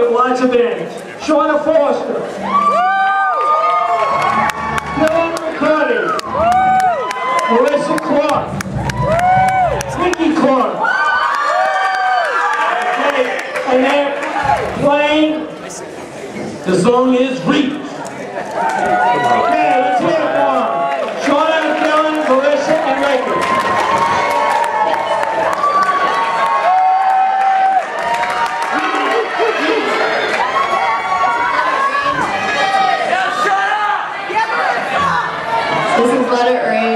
lots of bands. Shauna Foster. Dylan McCarty. Melissa Clark. Mickey Clark. Okay, and they're playing, the song is Reach. letter or